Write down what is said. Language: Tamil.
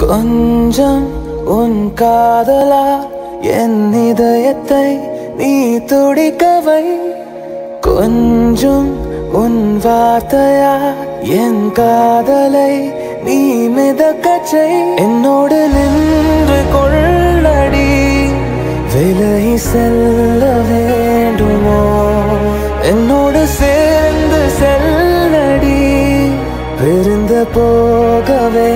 கொஞ்சம் உன் காதலா என் இதயத்தை நீ துடிக்கவை. கொஞ்சம் உன் வார்த்தையா என் காதலை நீ மிதக்கச்சை என்னோடு நின்று கொள்ளடி விலை செல்ல வேண்டுமோ? என்னோடு சேர்ந்து செல்லடி பிரிந்து போகவே